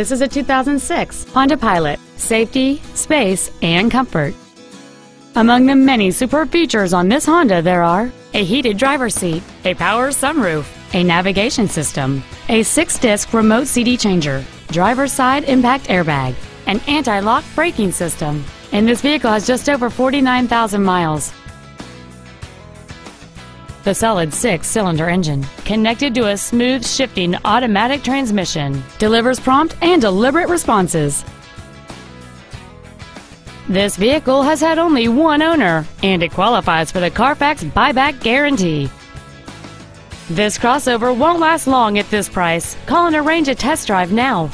This is a 2006 Honda Pilot. Safety, space, and comfort. Among the many superb features on this Honda there are a heated driver's seat, a power sunroof, a navigation system, a six-disc remote CD changer, driver's side impact airbag, an anti-lock braking system, and this vehicle has just over 49,000 miles. The solid six-cylinder engine, connected to a smooth shifting automatic transmission, delivers prompt and deliberate responses. This vehicle has had only one owner, and it qualifies for the Carfax buyback guarantee. This crossover won't last long at this price. Call and arrange a test drive now.